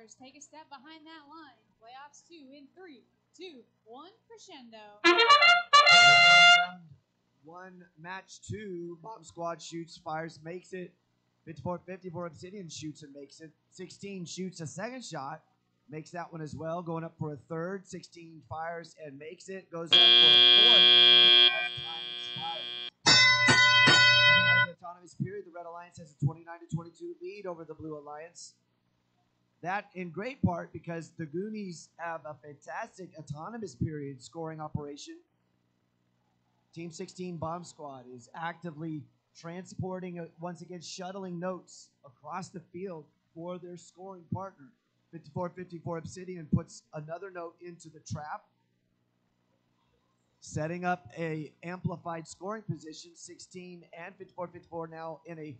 drivers take a step behind that line. Playoffs two in three, two, one, crescendo. One, match two. Bomb Squad shoots, fires, makes it. 54 54 Obsidian shoots and makes it. 16 shoots a second shot, makes that one as well. Going up for a third. 16 fires and makes it. Goes up for a fourth. Coming out the autonomous period, the Red Alliance has a 29 to 22 lead over the Blue Alliance. That in great part because the Goonies have a fantastic autonomous period scoring operation. Team 16 Bomb Squad is actively transporting, uh, once again, shuttling notes across the field for their scoring partner. 54 54 Obsidian puts another note into the trap, setting up a amplified scoring position. 16 and 54 54 now in a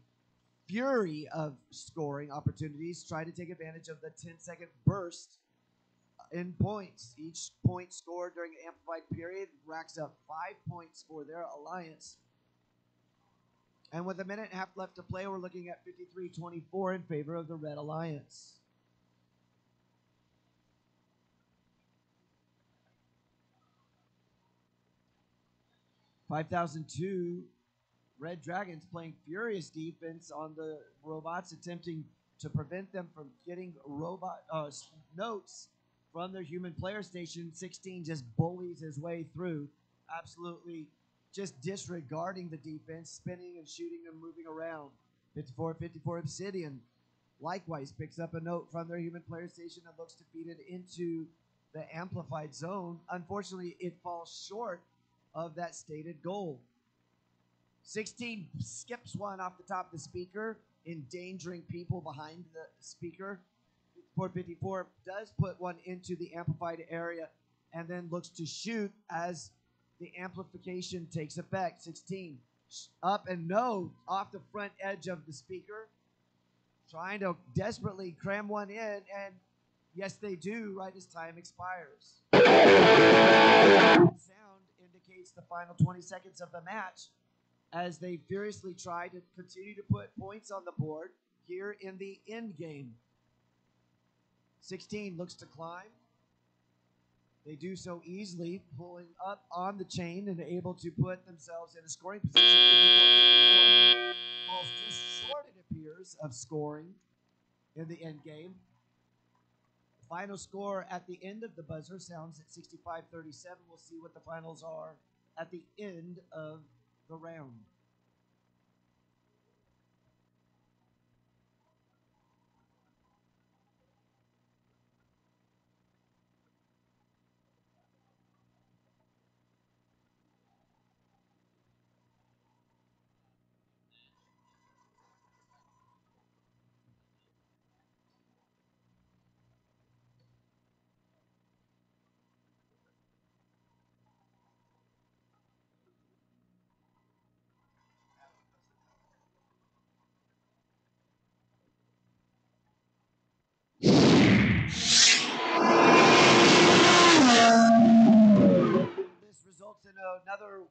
fury of scoring opportunities. Try to take advantage of the 10 second burst in points. Each point scored during an amplified period racks up five points for their alliance. And with a minute and a half left to play, we're looking at 53 24 in favor of the Red Alliance. Five thousand two, Red Dragons playing furious defense on the robots, attempting to prevent them from getting robot uh, notes from their human player station. 16 just bullies his way through, absolutely just disregarding the defense, spinning and shooting and moving around. 54 54 Obsidian likewise picks up a note from their human player station and looks to feed it into the amplified zone. Unfortunately, it falls short of that stated goal. 16 skips one off the top of the speaker, endangering people behind the speaker. 454 does put one into the amplified area and then looks to shoot as the amplification takes effect. 16 up and no off the front edge of the speaker, trying to desperately cram one in, and yes, they do right as time expires. Sound indicates the final 20 seconds of the match as they furiously try to continue to put points on the board here in the end game. 16 looks to climb. They do so easily, pulling up on the chain and able to put themselves in a scoring position. 54-54 just short, it appears, of scoring in the end game. The final score at the end of the buzzer sounds at 65 37. We'll see what the finals are at the end of the round.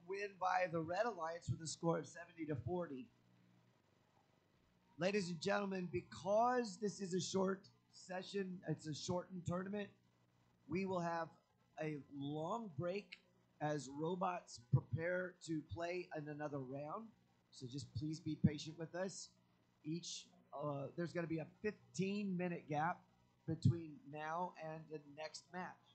Win by the Red Alliance with a score of 70 to 40. Ladies and gentlemen, because this is a short session, it's a shortened tournament, we will have a long break as robots prepare to play in another round. So just please be patient with us. Each uh, there's going to be a 15 minute gap between now and the next match.